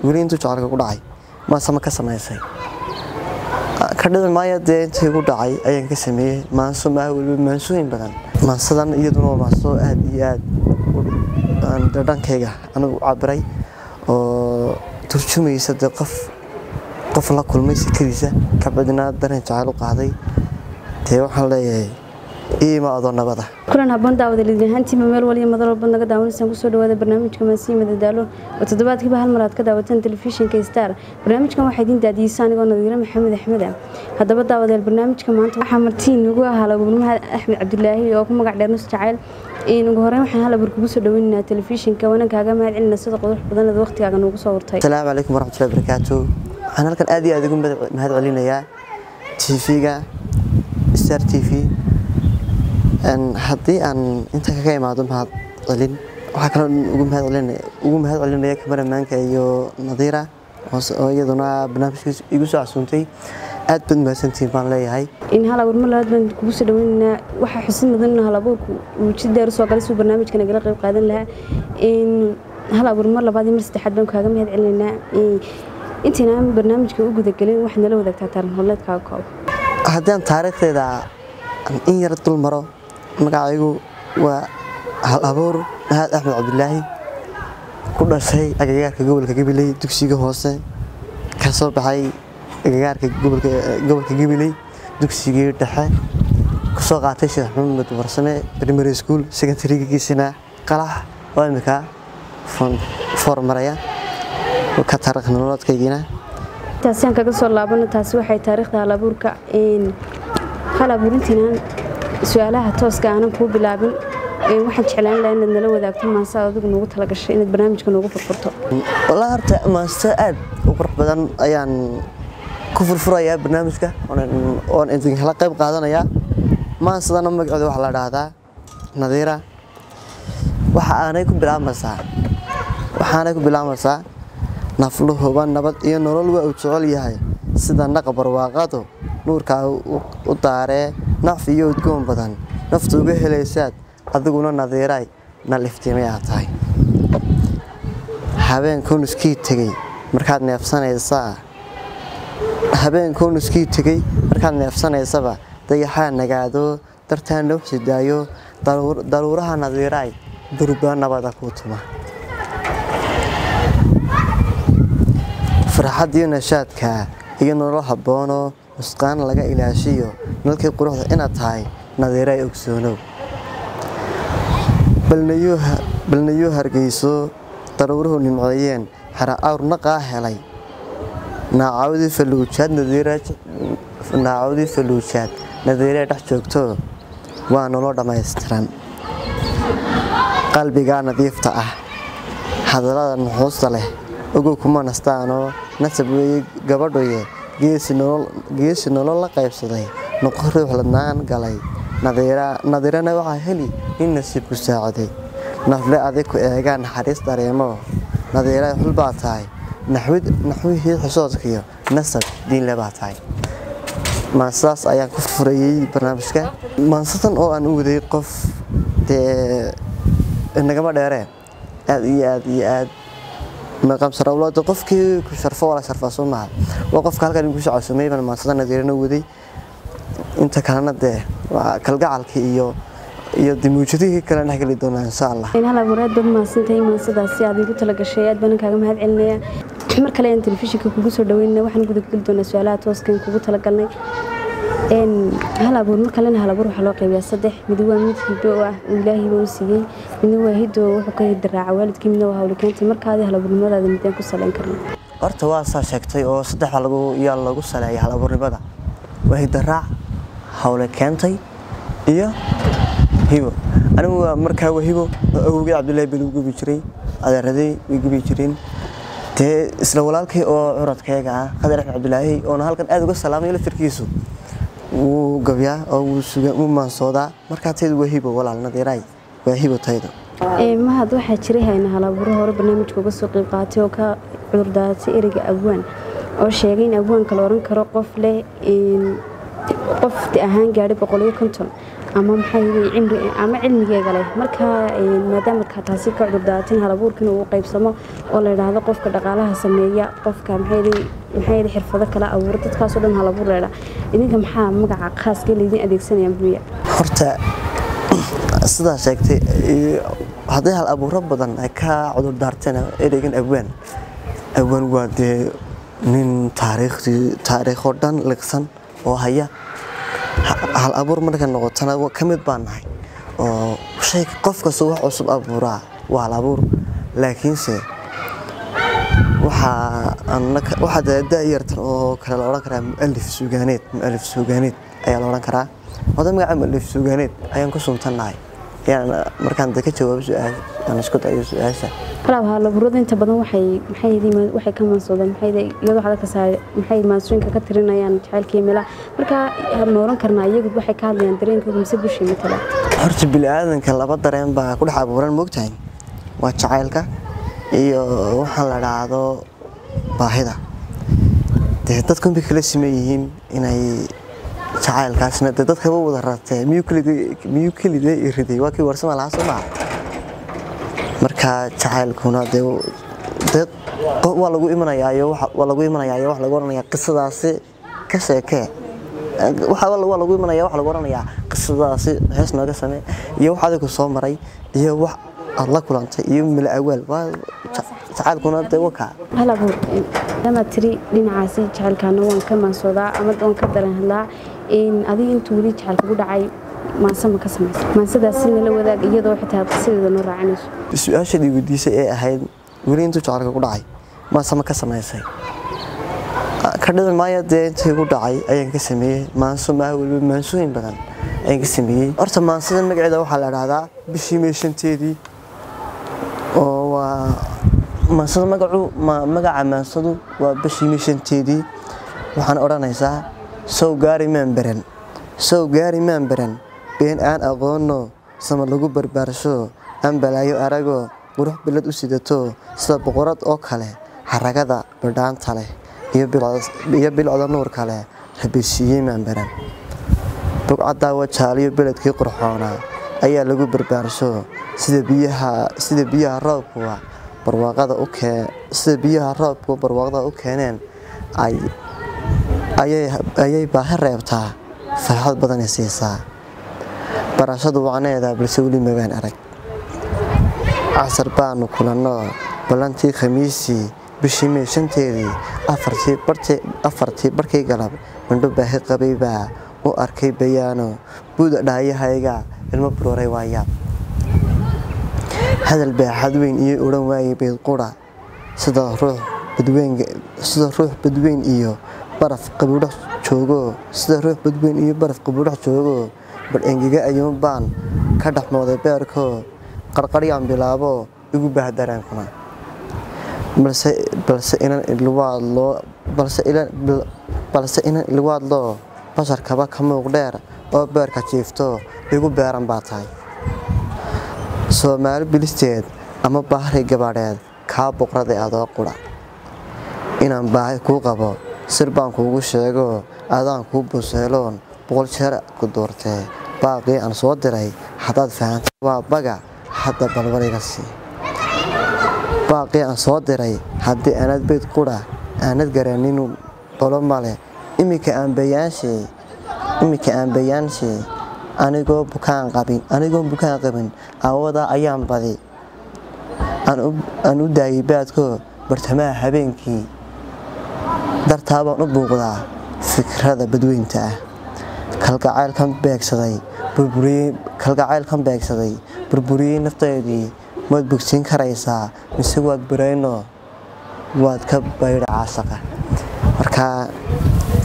weli intuu jacaylka ku dhacay maasama ka samaysay ka dhici maayo dee intii ku dhacay ayaan ka sameeyey maanso maaha weliba maansooyin badan maansadan iyaduna waa maanso aad iyo aad dhankayga anigu cabiray oo turjumaysa dee qof qof la kulmay sikadiisa kabacdina dareen jacayl u qaaday dee waxaan leeyahay iima adoo nabada. Kulan habboon daawada lidin ahaantiiba meel waliya madal walba naga daawanaysaan ku soo dhawaada barnaamijka maasiin madadaalo oo toddobaadkiiba hal mar aad ka daawataan telefishinka star barnaamijkan waxaa idiin daadiyeysa anigoo nadiiro maxamed axmed ah. Haddaba daawadeel barnaamijka maanta waxaa martiin nagu ahaa laguurmaha axmed cabdulaahi oo ku magac dheer nus jacayl ugu horeyn waxaan hal abur kugu soo dhaweynaynaa telefishinka wanaankaaga mahad celina sida qodux badanada waqtigaaga noogu soo wartay asalaamu calaykum waraxmatullahi barakaatu waxaan halkan aad iyo aad ugu mahad celinayaa tv-ga star t v haddii aan inta kaga imaado mahad celin waxaa kaloo ugu mahad celinaya kamaramaanka iyo nadiira oo iyaduna barnaamijkiis igu soo casuuntay aad baad mahadsantiin baan leeyahay. In hal abuur mar labaad baan kugu soo dhaweynaynaa waxaa xusid mudan in hal abuurku uu jiddeer u soo galay suu barnaamijka nagala qayb qaadan lahaa. In hal abuur mar labaad iyo mar saddexaad baan kaaga mahad celinaynaa. Intaynaan barnaamijka u gudagelin waxaad nala wadaagtaa taariikh nololeedkaaga koob haddii aan taariikhdeeda in yar dul maro magacaygu waa hal abuur. Mahad axmed cabdulaahi ku dhashay agagaarka gobolka gabiley dugsiga hoose ka soo baxay agagaarka gobolka gabiley dugsigii dhexe ku soo qaatay sheekh maxamed warsame primary school secondarygiisina qalax oo imika foormaraya ka taariikh nololeedkaygiina taasi aan kaga soo laabano taasi waxay taariikhda hal abuurka hal abuurintiinaan su'aalaha tooska aanan kuu bilaabin waxaan jeclaan lahaa inaad nala wadaagto maanse adigu noogu talagashay inaad barnaamijka noogu furfurto. Walaa horta maanse aad u qurux badan ayaan ku furfurayaa barnaamijka oon idinkala qayb qaadanayaa. Maansadana magaceeda waxaa la dhahdaa nadiira waxa aanay ku bilaabmaysaa waxaanay ku bilaabmaysaa nafluhuba nabad iyo nolol waa uu jecel yahay. Sida naqa barwaaqadu nuurkaa u daaree nacfi iyo udgoon badan nafta uga helaysaad adiguna nadiiraay nal iftiimay aad tahay habeenkoonuskii tegey markaad neefsanaysaa. Habeenkoonuskii tegey markaad neefsanaysaba dayaxaa nagaado dartaa nowxsi daayo daruuraha nadiiraay durba nabada kuu tuma farxadiyo nashaadka iyo nolol habboono nusqaan laga ilaashiyo nalkii quruxda inaad tahay nadiiray ogsoonow balnayuu hargeyso daruuruhu nimceeyeen xera awr naqaa helay. Naacawdii faluujaad nadiiree dhex joogto waa nolol dhammaystiran. Qalbigaa nadiifta ah hadallada nuxuusta leh ogow kuma nastaanoo nasab weeye gabadhuye geesi nolol la qaybsaday noqo ruux ladnaan galay nadiirana waxaa heli nin nasiibku saacaday nafle adig ku eegaa naxariis dareemo. Nadiiraa xul baa tahay. Naxwihii xusoodkiyo nasab diinle baa tahay. Maansadaas ayaan ku furayey barnaamijka. Maansadan oo aan u waday qof dee nagama dheeree aad iyo aad iyo aad. Maqamsarawlooda qofkii ku sharfo wala sharfaa soo maha. Waa qofka halkan igu maansada nadiirana waday inta kalena dee waa kalgacalkii iyo iyo dimuujadihii kale dhex geli doonaa insha allah. Hal abuur aad baad mahadsantahay maansadaasi aad igu talagashay aad baan kaaga mahad celinayaa mar kale aan telefishinka kugu soo dhaweynana waxaan gudageli doonaa su'aalaha tooskan kugu talagalnay hal abuur mar kalena hal abuur waxaa loo qaybiyaa saddex. Mid waa mid hido ah uu ilaahiiba u siiyey. Midna waa hido wuxuu ka hidaraaca waalidkii. Midna waa hawlikeentay markaadii hal abuurnimadaada midaan ku salayn karna horta waa saa sheegtay oo saddex yaa lagu saleeyay hal abuurnimada. Waa hidaraac hawle keentay iyo hibo. Anigu markaa waa hibo awogey cabdullaahi bel u gubi jiray adeeraday way gubi jireen. Dee isla walaalkay oo curadkayga ah qadar axmed cabdulaahi oona halkan aad uga salaamayo laftirkiisu wuu gabyaa oo wuu maansoodaa. Markaa taydu waa hibo walaal nadiiraay waa hibo tayda. Mahad waxaa jiray hayna halabuuro hore barnaamijka uga soo qayb qaatay oo ka cudurdaaratay ereyga abwaan oo sheegay in abwaanka la oran karo qof leh qof ahaan gaadhay boqoliyo konton ama maxay cimri ama cilmigeega leh? Marka maadaama taasi ka cudurdaatin halabuurkan uu qaybsamo oo la yidhaahdo qofka dhaqaalaha sameeya qofka maxay xirfado kala abuura dadkaasoo dhan halabuur leedha idinka maxaa magaca khaaska laydin adeegsanaya buya horta sidaa sheegtay hadday hal abuuro badan ay ka cudur daarteen ereygan abwaan abwaan waa dee nin taariikhoo dhan ligsan oo haya hal abuur markay noqotana ka mid baan nahay. Oo qof kasta wax cusub abuuraa waa hal abuur. Laakiinse waxaa da'yartan oo kale la odhan karaa mualif suugaaneed mualif suugaaneed ayaa la odhan karaa. Wada magaca mualif suugaaneed ayaan ku suntannahay markaan ka jawaabo su'aal aan isku dayo su'aasha halaab halabuurada inta badan waxay maxay waxay ka maansoodaan maxay iyadoo waxda ka saar maxay maasooyinka ka tirinayaan jacaylkii meelaha marka ma oran karnaa iyagu waxay ka hadlayaan dareenkooda mise bulshada matala horta bini'aadanka laba dareen baa ku dhex abuuran moogtahay. Waa jacaylka iyo waxaan la dhaahdo baahida. Dee dadkan bay kala siman yihiin inay jacaylkaasna dee dadkaba wada ratee miyuu kelida riday waa kii warsama lahaa soo maha marka jacaylkuna waa lagu imanayaayo waa lagu oranayaa qisadaasi ka sheekee waa lagu imanaya wax lagu oranayaa qisadaasi hees nooga samee iyo wax adigu soo maray iyo wax aad la kulantay iyo mala awaal. Waa jacaylkuna dee wakaa halabuur lama tiri dhinacaasi jacaylkaana waan ka maansoodaa ama waan ka daran hadlaa adiga intuu weli jacayl kugu dhacay maanse ma ka samaysa maansadaasi nala wadaag iyadoo xitaa qisadeeda noo raacinayso. Su'aashaad ii weydiisay ee ahayd weli intuu jacaylka ku dhacay. Maanse ma ka samaysay. Ka dhici maayo dee intii ku dhacay ayaan ka sameeyey. Maanso maaha weliba maansooyin badan ayaan ka sameeyey. Horta maansada magaceeda waxaa la dhahdaa bishii meeshanteedii. Oo waa maansada magacu magaca maansadu waa bishii meeshanteedii. Waxaan odhanaysaa sow gaari maan baran sow gaari maan baran been aan aqoonno sama lagu barbaarsho aan balaayo arago qurux bilad u sidato sida boqorad oo kale xaragada bidhaanta leh iyo bilcda nuurka leh rabisiiyey maan baran bugcaddaa wajaaliyo beledkii qurxoonaa ayaa lagu barbaarsho sida biyaha roobkuwa sida biyaha roobkuwa barwaaqada u keeneen ayay baahi reebtaa farxad badanay siisaa barashadu wacneeda balse weli magaan arag. Casar baanu kulanno ballantii khamiisii bishii mee shanteedii afartii barkii galab mindho baahi qabaybaa u arkay bayaano buuda dhaayahayga ilmo burooray waayaab hadal baaxad weyn iyo odhan waayay bayd qura. Sida ruux badweyn iyo baraf qabuudhax joogo bar engiga ayuun baan ka dhexmooday beerkoo qarqaryaan bilaabo igu baah dareenkuna balse inan ilwaad loo basharkaba ka muuq dheer oo beerka jiifto igu beeran baa tahay soomaali bilisteed ama bahri gabaadheed kaa boqraday adoo qudha inaan baahi kuu qabo sir baan kuugu sheego adaan kuu buseeloon boqol jeer ku duurtee baaqii aan soo diray haddaad fahantay waa baga hadda balbaliga sii. Baaqii aan soo diray haddii aanad beyd qudha aanad garanin bolo male iminka aan bayaanshay anigoo bukaan qabin awadaa ayaan badi. Aan u daayay baadkoo bartamaha habeenkii. Dartaabaan u buuqdaa fikrada badweynta ah. Kalgacaylkan beegsaday burburiyey nafteedii maad bogsiin karaysaa mise waad barayno waad ka baydha caasaqa marka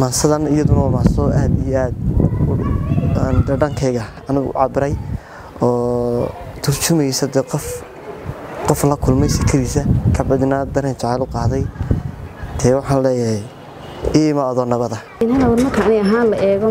maansadan iyaduna waa maansoo aad iyo aad dhankayga anigu u cabiray oo turjumaysa dee qof qof la kulmay sikadiisa kabadina dareen jacayl u qaaday. Dee waxaan leeyahay iima adoo nabada marka ani ahaan la eego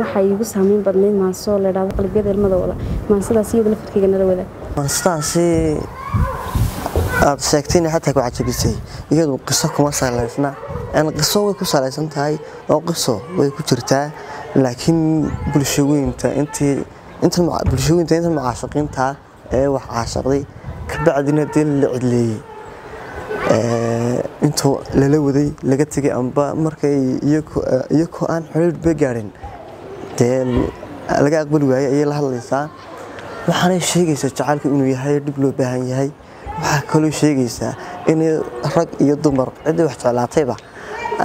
waxaa iigu saameyn badnayd maansoo la dhahdo qalbiyada ilmada wada maansadaas iyada lafadkayga nala wada. Maansadaasi aad sheegtayna xataa ku cajabisay iyadu qiso kuma salaysna qiso way ku salaysan tahay oo qiso way ku jirtaa. Laakiin bulsho weynta intii inta bulshooyinta inta ee wax caashaqday kabacdina dee la cidleeyey intuu lala waday laga tegay amba markay iyakoo aan xiriirba gaadhin. Dee laga aqbali waayey ayay la hadlaysaa. Waxaanay sheegaysaa jacaylku inuu yahay dhib loo baahan yahay. Waxaa kaloo sheegaysaa in rag iyo dumar ciddii wax jeclaatayba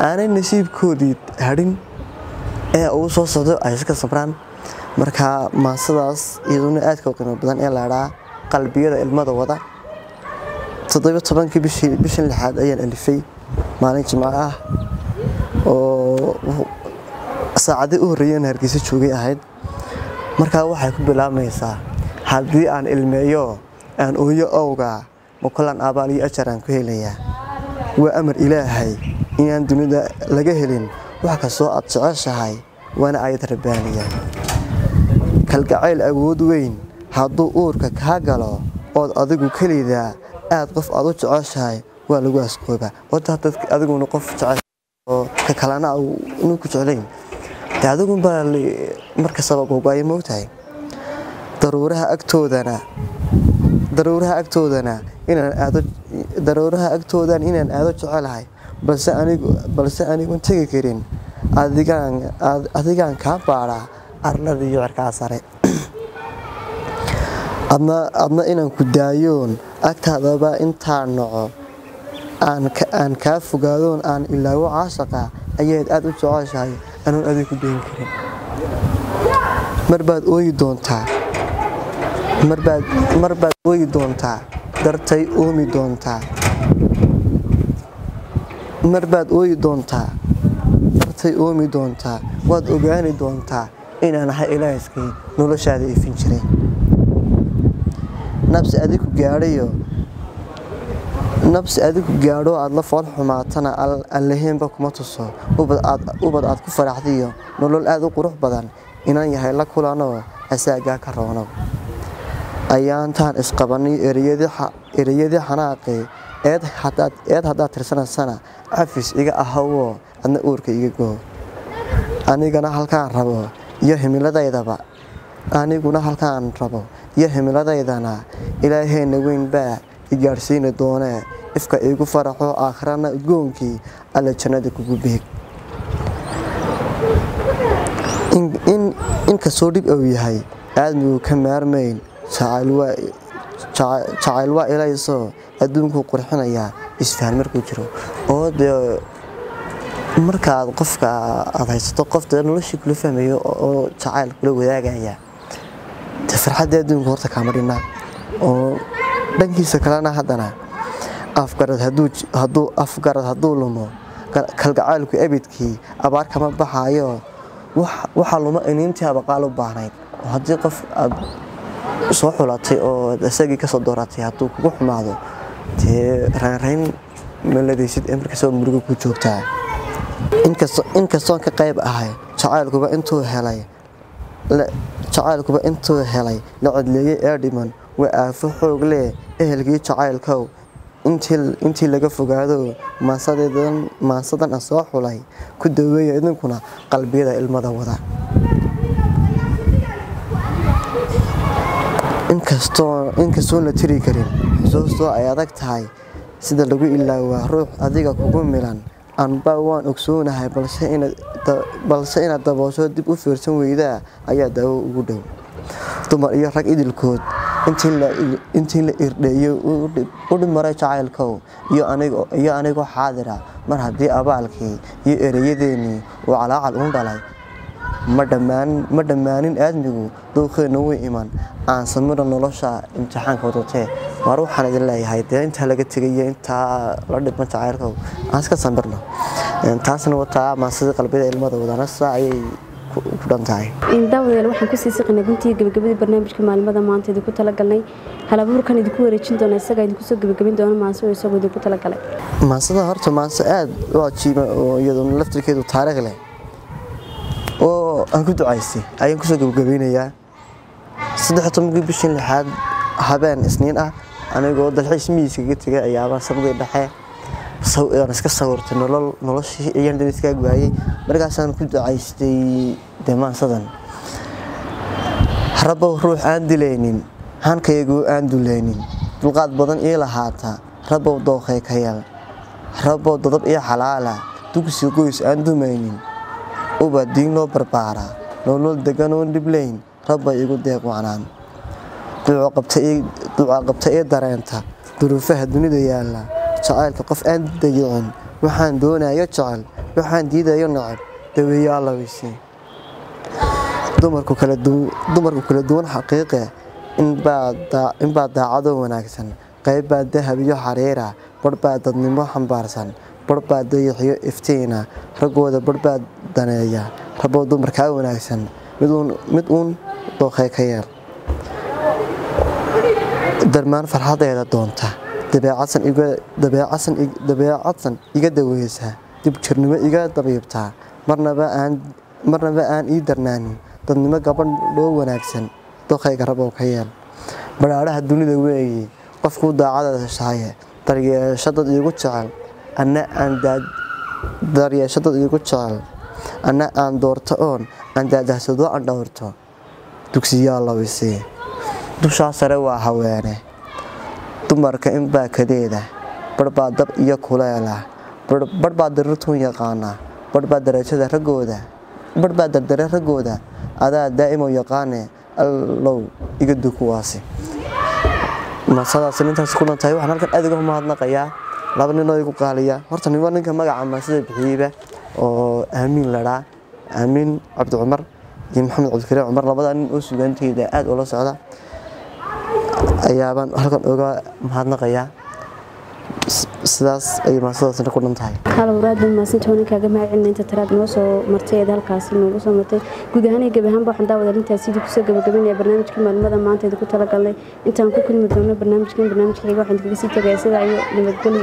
aanay nasiibkoodii hadhin ee uu soo socdo ay iska sabraan. Marka maasadaas iyaduna aadka u qiimo badan ee laadhaa qalbiyada ilmada wada toddobiyo tobankii bishan lixaad ayaan alifay maalin jimco ah oo saacadii u horreeyeen hargeysa joogay ahayd markaa waxay ku bilaabmaysaa haddii aan ilmeeyo aan ooyo owga makolan abaal iyo ajar aan ku helayaa? Waa amar ilaahay inaan dunida laga helin wax kastoo aad jeceshahay waana aayad rabbaaniya. Kalgacayl awood weyn hadduu uurka kaa galo ood adigu kelidaa aad qof aad u jeceshahay waa lagu asqooba wada adiguna qof ka kalena inuu ku jeclayn. De adigunbaa markastaba googaayo moogtahay daruuraha agtoodana daruuraha agtoodana inaan aado daruuraha agtoodan inaan aado jecelahay. Balse anigu balse anigun tegi karin adigaan adigaan kaa baadhaa arlada iyo cirkaa sare. Adna adna inaan ku daayoon agtaadaba intaan noco aan kaa fogaadoon aan ilaawo caashaqa ayaad aad u jeceshahay anoon adig ku dayn karin. Marbaad ooyi doontaa. Marbaad ooyi doontaa. Dartay oomi doontaa. Marbaad ooyi doontaa. Dartay oomi doontaa. Waad ogaani doontaa inaan ahay ilaahskii noloshaada ifin jiray nabsi adiku gaadhayo. Nabsi adiku gaadho aad la fool xumaatana allaheynba kuma tuso. Ubad aad ku faraxdiyo. Nolol aad u qurux badan. Inaan yahay la kulanoo asaagaa ka roonow. Ayaantaan isqabaniyo ereyadii xanaaqi. Eed haddaad tirsanaysana cafis iga ahawoo adna uurka iga goo anigana halkaan rabo. Iyo himiladaydaba aniguna halkaan rabo. Iyo himiladaydana ilaahayna weynbaa i gaadhsiini doonee ifka iigu faraxo aakhirana udgoonkii alla jannada kugu beeg inkastoo dhib ou yahay aadmigu ka maarmayn. Jacayl waa ilaysoo adduunkuu qurxinayaa isfahan markuu jiro. Oo dee markaad qofka aad haysato qof noloshii kula fahmayo oo jacayl kula wadaagaya dee farxaddii adduunka horta kaama dhinaa oo dhankiisa kalena haddana afgarad hadduu lumo kalgacaylku ebidkii abaar kama baxaayo waxaa luma iniintii abaqaal u baahnayd. Oo haddii qof aad soo xulatay oo isagii ka soo dooratay hadduu kugu xumaado dee raynrayn maladaysid ee markastaba muruga ku joogtaa? Inkastoon ka qayb ahay jacaylkuba intuu helay jacaylkuba intuu helay la codleeyey ee dhiman waa aafo xoog leh ehelkii jacaylkow. Intii laga fogaado maansadan aan soo xulay ku daweeya idinkuna qalbiyada ilmada wada. Inkastoon la tiri karin xusuustoo ay adag tahay sida lagu ilaawaa ruux adiga kugu milan anba waan ogsoonahay balse inaad daboosho dib u fiirsan weydaa ayaa daawo ugu dhow. Dumar iyo rag idilkood intii la irdheeyey u dhimaray jacaylkow iyo anigoo xaadira. Mar haddii abaalkii iyo ereyadeenii uu calaacal uun dhalay ma dhammaanin aadmigu dowkeenna way iman. Aan samira nolosha imtixaanka wadatee waar waxaan idin leeyahay dee intaa laga tegaya intaa la dhiman jacaylkow aan iska sambirno taasna wataa maasidii qalbiyada ilmada wadana saa ayay daawadayaal waxaan ku sii siqinay guntii gabagabadii barnaamijka maalimada maanta idinku talagalnay. Halabuurkan idinku wareejin doona isagaa idinku soo gabagabin doona maanse oo isagoo idinku talagalay. Maansada horta maanse aad u cajiiba oo iyaduna laftirkeedu taariikh leh aan ku ducaystay ayaan ku soo gabagabeynayaa. Saddex tobankii bishii lixaad habeen isniin ah anigoo dalxiis miiskaga tegay ayaaba sabdii dhexe. Aan iska sawirtay nolol noloshii ayaan dhan iskaag waayey markaasaan ku ducaystay dee maansadan rabow ruux aan dilaynin hankaygu aan dulaynin dulqaad badan ii lahaata rabow dookhay ka yal. Rabow dadab iyo xalaala dugsi qoys aan dumaynin uba diin loo barbaaraa nolol degan oon dhiblayn rabba igu deeq wacnaan duco qabta ii dareenta duruufaha dunida yaalla jacaylka qof aan dayicin waxaan doonayo jecel waxaan diidayo necab daweeyo dumarku kala duwan xaqiiqe. Inbaa daacadoo wanaagsan. Qaybbaa dahab iyo xariira. Barbaa dadnimo xambaarsan barbaa dayixiyo iftiina raggooda barbaa daneeya rabow dumarkaa wanaagsan mid uun dookhay ka yeel darmaan farxadeeda doonta dabeecadsan iga daweysa dibjirnimo iga dabiibtaa marnaba aan ii darnaanin dadnimo gabadh loo wanaagsan dokhayga rabow ka yeel badhaadhaha dunida weeye qofkuu daacada shahaye daryeesho dad iigu jecel daryeesho dad iigu jecel anna aan doorto oon aan daadahsado aan dhowrto dugsiyaa lawisi dushaa sare waa haweene dumarka inbaa kadeeda barbaa dab iyo kuleela barbaa darirtuun yaqaana barbaa darajada raggooda barbaa dardare raggooda adaa daa'imo yaqaane allow iga du kuwaasi maasadaasi nintaasi ku dhantahay waxaan halkan aad uga mahadnaqayaa laba ninoo igu qaaliya horta nimo ninka magaca maasada bixiyeyba oo aamiin ladhaa aamiin cabdi cumar iyo maxamed cabdikariim cumar labadaa nin oo sugaanteyda aad ula socda ayaabaan halkan uga mahadnaqayaa sidaas ayay maasadaasina ku dhan tahay. Halowraad baa mahadsantahay waan kaaga mahadcelina inta taraad noo soo martay eed halkaasi noogu soo martay. Guud ahaan iyo gabi ahaanba waxaan daawada arrintaasi idinku soo gabagabaynaya barnaamijkii maalmada maanta idinku talagalnay intaan ku kulmi doono barnaamijkan barnaamijka xiga waxaan idinkaga sii tagaya sidaa iyo nabadgelyo